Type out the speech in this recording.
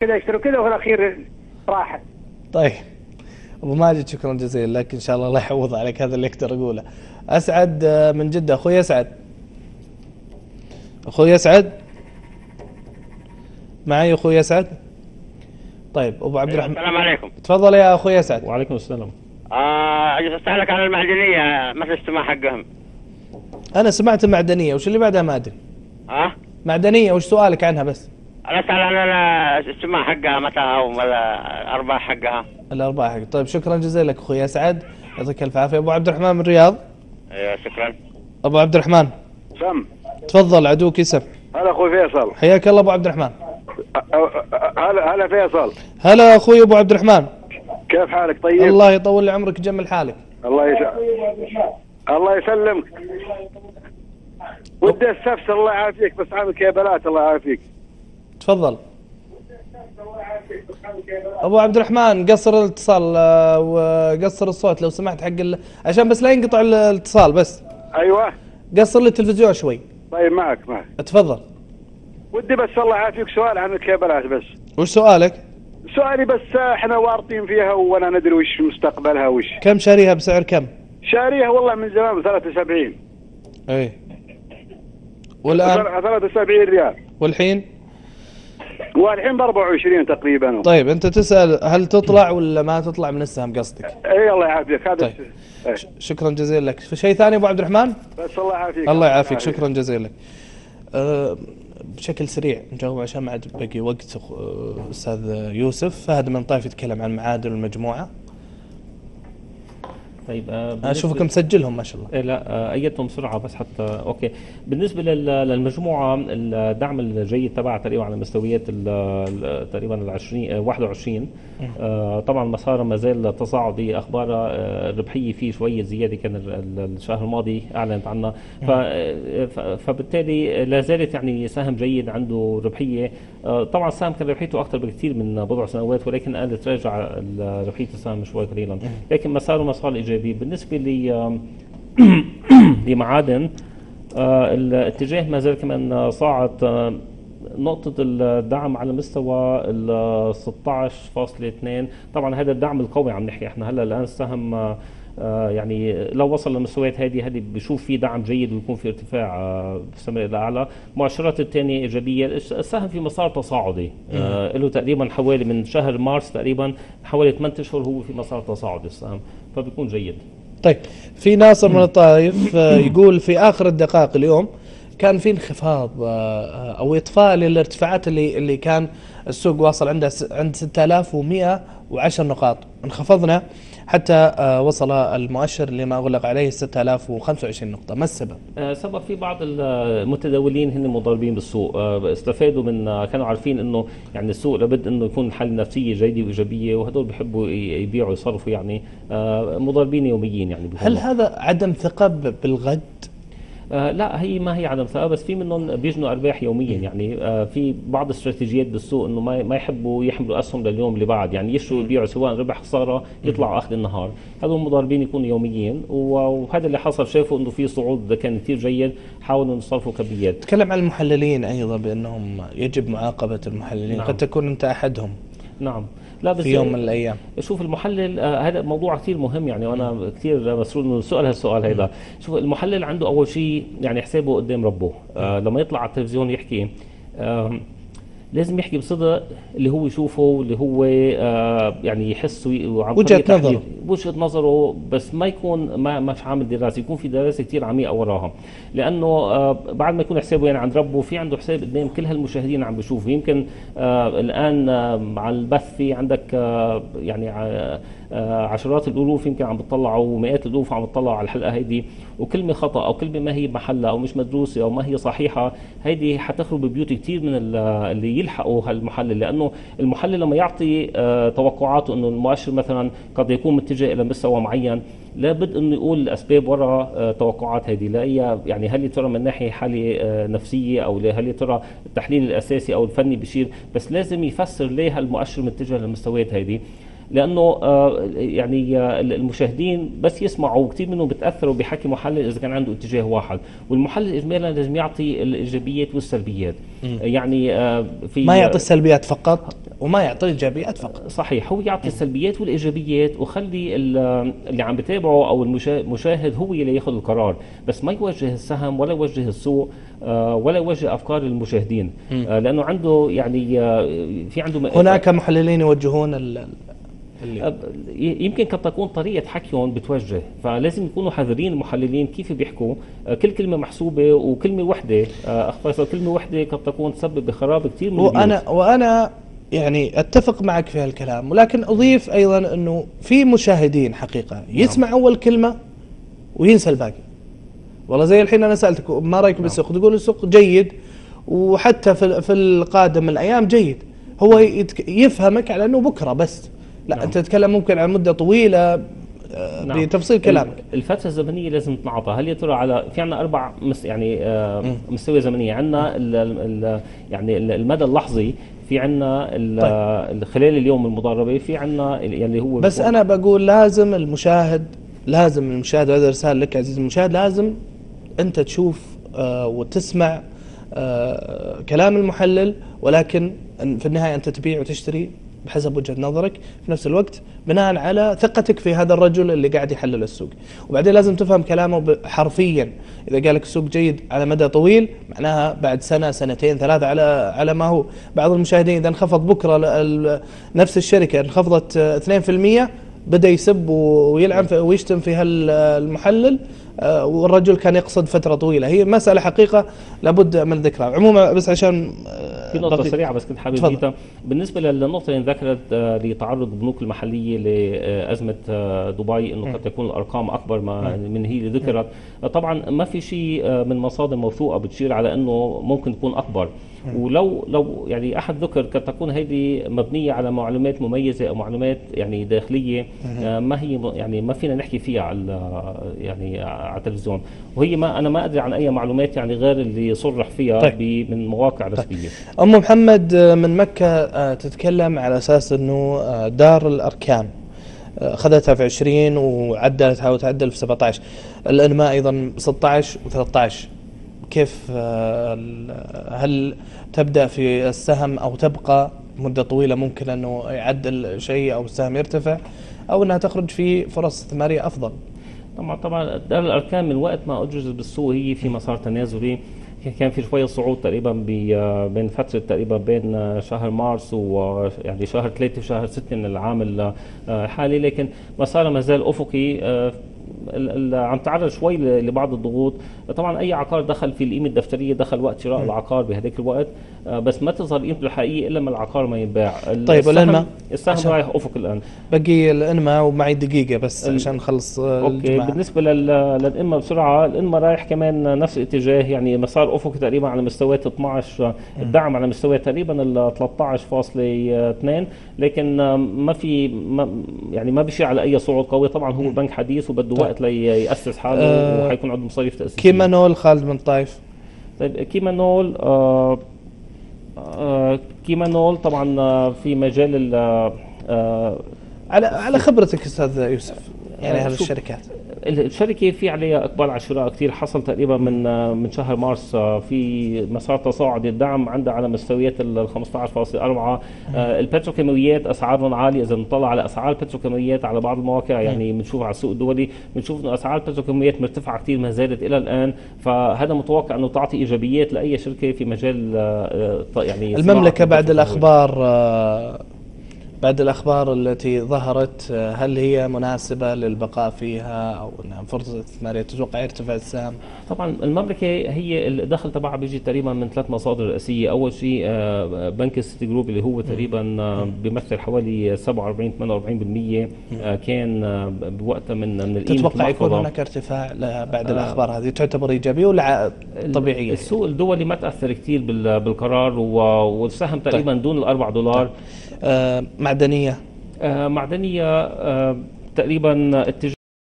كذا اشتروا كذا وفي الأخير راحت. طيب. أبو ماجد شكرا جزيلا لك. إن شاء الله الله يحوض عليك. هذا اللي أقدر أقوله. أسعد آه، من جدة. أخوي أسعد. أخوي أسعد. معي أخوي أسعد؟ طيب أبو عبد الرحمن. السلام عليكم. تفضل يا أخوي أسعد. وعليكم السلام. آه عايز أسألك عن المعدنية. ما في استماع حقهم. أنا سمعت المعدنيه وش اللي بعدها ما أدري؟ ها؟ معدنية. وش سؤالك عنها بس؟ أنا اسال عن الاستماع حقها متى أو الأرباح حقها. الأرباح حق طيب شكرا جزيلا لك أخوي اسعد يعطيك ألف عافية. أبو عبد الرحمن من الرياض. أيوه شكرا. أبو عبد الرحمن. سم. تفضل عدوك يسم هلا أخوي فيصل. حياك الله أبو عبد الرحمن. هلا هلا فيصل. هلا أخوي أبو عبد الرحمن. كيف حالك؟ طيب؟ الله يطول لي عمرك جمل حالك. الله يس... الله يسلمك. ودي استفسر الله يعافيك. بس عامل كيبلات الله يعافيك. تفضل. أبو عبد الرحمن قصر الاتصال آه، وقصر الصوت لو سمحت حق ال... عشان بس لا ينقطع الاتصال بس. أيوه. قصر لي التلفزيون شوي. طيب معك معك. تفضل. ودي بس الله يعافيك سؤال عن الكيبلات بس. وش سؤالك؟ سؤالي بس إحنا وارطين فيها ولا ندري وش مستقبلها وش؟ كم شاريها بسعر كم؟ شاريها والله من زمان ب 73 اي والآن؟ 73 ريال. والحين؟ والحين ب 24 تقريبا. طيب أنت تسأل هل تطلع ولا ما تطلع؟ من السهم قصدك. اي الله يعافيك. هذا طيب. إيه. شكرا جزيلا لك. في شيء ثاني أبو عبد الرحمن؟ بس الله يعافيك. الله يعافيك. شكرا جزيلا لك. أه بشكل سريع نجاوب عشان ما عاد باقي وقت أستاذ يوسف. فهد من طائف يتكلم عن معادن المجموعة. طيب آه، اشوفك مسجلهم ما شاء الله. إيه لا آه، ايدهم بسرعة بس حتى أوكي. بالنسبة لل- للمجموعة الدعم الجيد تبعها تقريبا على مستويات تقريبا ال 20 آه، 21 آه، طبعا مسارها ما زال تصاعدي اخبارها آه، الربحيه فيه شوية زيادة كان ال- ال- الشهر الماضي أعلنت عنها. آه، فبالتالي لا زالت يعني سهم جيد عنده ربحية. آه، طبعا السهم كان ربحيته أكثر بكثير من بضع سنوات ولكن قال تراجع ربحية السهم شوي قليلا. لكن مساره مسار إيجابي. بالنسبة ل لمعادن آه، الاتجاه ما زال كمان آه، صاعد آه، نقطة الدعم على مستوى ال 16.2 طبعا هذا الدعم القوي عم نحكي إحنا هلأ الآن السهم يعني لو وصل للمستويات هذه هذه بشوف في دعم جيد ويكون في ارتفاع آه، بيستمر إلى اعلى، مؤشرات الثانية إيجابية، الس- السهم في مسار تصاعدي. آه، له تقريبا حوالي من شهر مارس تقريبا حوالي 8 أشهر هو في مسار تصاعدي السهم فبيكون جيد. طيب في ناصر من الطائف آه، يقول في آخر الدقائق اليوم كان في انخفاض آه، أو إطفاء للارتفاعات اللي اللي كان السوق واصل عنده س- عند 6110 نقاط. انخفضنا حتى آه، وصل المؤشر اللي ما أغلق عليه 6025 نقطة. ما السبب؟ آه، سبق في بعض المتداولين هن مضاربين بالسوق. آه، استفادوا من آه، كانوا عارفين إنه يعني السوق لابد إنه يكون حل نفسية جيدة وإيجابية وهدول بيحبوا ي- يبيعوا يصرفوا يعني آه، مضاربين يوميين يعني هل. هذا عدم ثقة بالغد؟ آه لا هي ما هي عدم ثقه بس في منهم بيجنوا أرباح يوميا. يعني آه في بعض استراتيجيات بالسوق إنه ما ما يحبوا يحملوا أسهم لليوم اللي بعد يعني يشتروا يبيعوا سواء ربح خسارة يطلعوا اخذ النهار. هذول مضاربين يكونوا يوميين وهذا اللي حصل شافوا إنه في صعود كان كثير جيد حاولوا يصرفوا كبيات تكلم عن المحللين أيضا بأنهم يجب معاقبة المحللين. نعم. قد تكون أنت أحدهم. نعم. لا بس في يوم من الأيام. شوف المحلل آه هذا موضوع كثير مهم يعني وأنا كثير مسرور انه سؤال هالسؤال هيدا. شوف المحلل عنده أول شيء يعني حسابه قدام ربه. آه لما يطلع على التلفزيون يحكي آه لازم يحكي بصدق اللي هو يشوفه واللي هو آه يعني يحسه تحليل. نظره. وجهة نظره بس ما يكون ما مش عامل دراسه يكون في دراسة كثير عميقة وراها لأنه آه بعد ما يكون حسابه يعني عند ربه في عنده حساب قدام كل هالمشاهدين عم بيشوفوا يمكن آه الآن آه مع البث في عندك آه يعني آه عشرات الألوف يمكن عم بتطلعوا ومئات الألوف عم بتطلعوا على الحلقة هيدي وكلمه خطأ أو كلمه ما هي بمحلها أو مش مدروسة أو ما هي صحيحة هيدي حتخرب بيوت كثير من ال- اللي يلحقوا هالمحلل لأنه المحلل لما يعطي آه توقعاته إنه المؤشر مثلا قد يكون متجه إلى مستوى معين لابد إنه يقول الأسباب وراء آه توقعات هذه. لا هي يعني هل يا ترى من ناحية حالة آه نفسية أو هل يا ترى التحليل الأساسي أو الفني بيشير؟ بس لازم يفسر ليه هالمؤشر متجه للمستويات هذه. لأنه آه، يعني آه، المشاهدين بس يسمعوا كثير منهم بتأثروا بحكي محلل إذا كان عنده اتجاه واحد. والمحلل اجمالا لازم يعطي الإيجابيات والسلبيات. يعني آه، في ما يعطي السلبيات فقط وما يعطي ايجابيات فقط. صحيح هو يعطي السلبيات والإيجابيات وخلي ال- اللي عم بتابعه أو المشا- المشاهد هو اللي ياخذ القرار. بس ما يوجه السهم ولا يوجه السوق ولا يوجه أفكار المشاهدين. لأنه عنده يعني في عنده م- هناك محللين يوجهون اللي يمكن قد تكون طريقة حكيهم بتوجه فلازم يكونوا حذرين المحللين كيف بيحكوا. آه، كل كلمة محسوبة وكلمة وحدة. آه، أخ فيصل كلمة وحدة قد تكون تسبب بخراب كثير من البيوت. وأنا وأنا يعني أتفق معك في هالكلام ولكن أضيف أيضا إنه في مشاهدين حقيقة يسمع أول كلمة وينسى الباقي. والله زي الحين أنا سألتك ما رأيك بالسوق؟ تقول السوق جيد وحتى في في القادم من الأيام جيد. هو يفهمك على إنه بكرة بس. لا نعم. أنت تتكلم ممكن عن مدة طويلة آه، نعم. بتفصيل كلامك ال- الفترة الزمنية لازم تنعطى هل يا ترى على في عندنا أربع مس يعني آه مستوى زمنية عندنا ال ال يعني ال- المدى اللحظي في عندنا طيب. ال- خلال اليوم المضاربة في عندنا يعني هو بس بيكون- أنا بقول لازم المشاهد لازم المشاهد وهذا رسالة لك عزيزي المشاهد لازم أنت تشوف آه وتسمع كلام المحلل ولكن في النهاية أنت تبيع وتشتري بحسب وجهة نظرك في نفس الوقت بناء على ثقتك في هذا الرجل اللي قاعد يحلل السوق. وبعدين لازم تفهم كلامه حرفيا. إذا قال لك السوق جيد على مدى طويل معناها بعد سنة سنتين ثلاثة على على ما هو. بعض المشاهدين إذا انخفض بكرة نفس الشركة انخفضت آه، 2% بدأ يسب ويلعن ويشتم في هالمحلل آه، والرجل كان يقصد فترة طويلة. هي مسألة حقيقة لابد من ذكرها. عموما بس عشان آه، في نقطة دقيقة. سريعة بس كنت حابب تفضل. أضيفها بالنسبة للنقطة اللي ذكرت آه، لتعرض البنوك المحلية لأزمة آه، دبي إنه قد تكون الأرقام أكبر ما من هي اللي ذكرت آه، طبعا ما في شيء آه، من مصادر موثوقة بتشير على إنه ممكن تكون أكبر. ولو لو يعني أحد ذكر قد تكون هذه مبنية على معلومات مميزة أو معلومات يعني داخلية آه، ما هي يعني ما فينا نحكي فيها على يعني على التلفزيون. وهي ما أنا ما أدري عن أي معلومات يعني غير اللي صرح فيها طيب. من مواقع رسمية. أم محمد آه، من مكة آه، تتكلم على أساس إنه دار الأركان أخذتها في 20 وعدلتها وتعدل في 17 الإنماء أيضا 16 و13 كيف آه، هل تبدأ في السهم أو تبقى مدة طويلة ممكن أنه يعدل شيء أو السهم يرتفع أو إنها تخرج في فرص استثمارية أفضل؟ طبعا طبعا دار الأركان من وقت ما اجرت بالسوق هي في مسار تنازلي كان في شوية صعود تقريبا بين فترة تقريبا بين شهر مارس ويعني شهر ثلاثة وشهر ستة من العام الحالي. لكن مسارها ما زال أفقي آه، عم تعرض شوي لبعض الضغوط. طبعا أي عقار دخل في القيمة الدفترية دخل وقت شراء العقار بهذاك الوقت آه، بس ما تظهر قيمته الحقيقية إلا لما العقار ما ينباع طيب، والأنما؟ السهم رايح أفق الآن. بقي الإنماء ومعي دقيقة بس عشان نخلص آه، أوكي الجماعة. بالنسبة لل... للانما بسرعة الانما رايح كمان نفس الاتجاه يعني مسار افقي تقريبا على مستويات 12 الدعم على مستوى تقريبا ال 13.2 لكن ما في ما يعني ما بيشير على أي صعود قوي طبعا هو بنك حديث وبده وقت ليأسس حاله آه، وحيكون عنده مصاريف تأسيسية كيمانول خالد من طايف طيب كيمانول آه آه كيمانول طبعا آه، في مجال ال آه على على خبرتك أستاذ يوسف يعني هذه. الشركات الشركة في عليها إقبال على الشراء كثير حصل تقريبا من من شهر مارس آه، في مسار تصاعدي الدعم عندها على مستويات ال 15.4 آه، البتروكيماويات أسعارهم عالية. إذا بنطلع على أسعار البتروكيماويات على بعض المواقع يعني بنشوف على السوق الدولي بنشوف إنه أسعار البتروكيماويات مرتفعة كثير ما زالت إلى الآن. فهذا متوقع إنه تعطي إيجابيات لأي شركة في مجال آه، آه، يعني المملكة بعد. الأخبار آه، بعد الأخبار التي ظهرت آه، هل هي مناسبة للبقاء فيها أو إنها فرصة استثماريه تتوقع يرتفع السهم؟ طبعا المملكة هي الدخل تبعها بيجي تقريبا من ثلاث مصادر رئيسية، أول شيء آه، بنك السيتي جروب اللي هو تقريبا آه، بيمثل حوالي 47 48% آه، كان بوقتها من من القيمة تتوقع يكون. هناك ارتفاع بعد الأخبار هذه تعتبر ايجابيه ولا طبيعية؟ السوق الدولي ما تأثر كثير بال- بالقرار والسهم تقريبا دون الأربع دولار آه، معدنية. آه، معدنية آه، تقريبا اتجاه